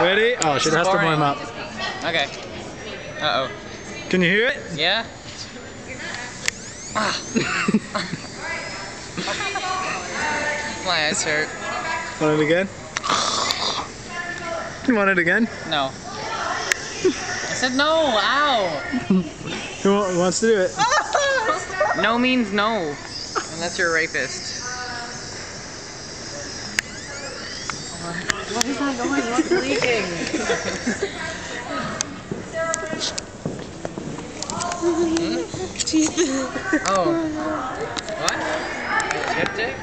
Ready? Oh, she has to warm up. Okay. Uh oh. Can you hear it? Yeah? Ah. My eyes hurt. Want it again? You want it again? No. I said no! Ow! Who who wants to do it? No means no. Unless you're a rapist. What is that going? What's leaking? Hmm? Oh. What? Dipstick?